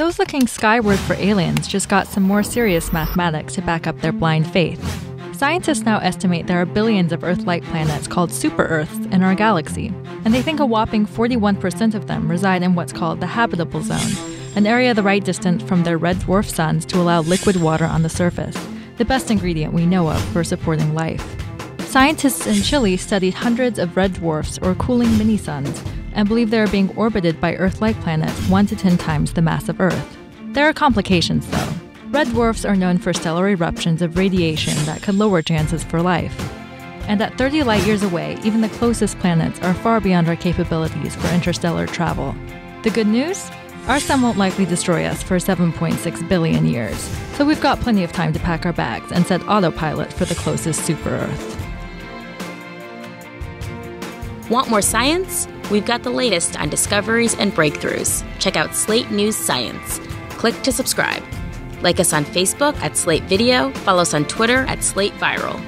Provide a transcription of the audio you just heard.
those looking skyward for aliens just got some more serious mathematics to back up their blind faith. Scientists now estimate there are billions of Earth like planets called super Earths in our galaxy, and they think a whopping 41% of them reside in what's called the habitable zone, an area the right distance from their red dwarf suns to allow liquid water on the surface, the best ingredient we know of for supporting life. Scientists in Chile studied hundreds of red dwarfs or cooling mini suns and believe they are being orbited by Earth like planets 1 to 10 times the mass of Earth. There are complications, though. Red dwarfs are known for stellar eruptions of radiation that could lower chances for life. And at 30 light years away, even the closest planets are far beyond our capabilities for interstellar travel. The good news? Our sun won't likely destroy us for 7.6 billion years, so we've got plenty of time to pack our bags and set autopilot for the closest super Earth. Want more science? We've got the latest on discoveries and breakthroughs. Check out Slate News Science. Click to subscribe. Like us on Facebook at Slate Video, follow us on Twitter at Slate Viral.